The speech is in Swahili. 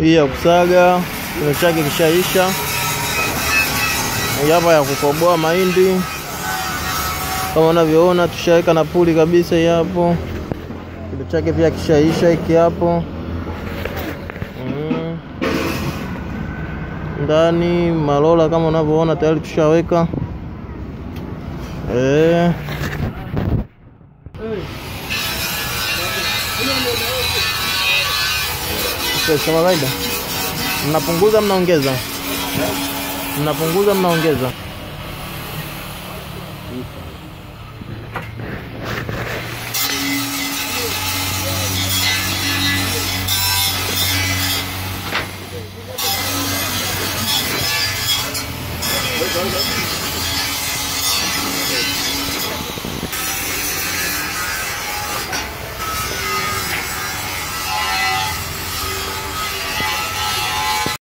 Hii ya kusaga kilo chake kishaisha. Hii hapa ya kukoboa mahindi kama unavyoona, tushaweka na puli kabisa. Hii hapo kilo chake pia kishaisha, hiki hapo mm. Ndani malola kama unavyoona tayari tushaweka eh express kama kawaida. Mnapunguza mnaongeza? Mnapunguza mnaongeza?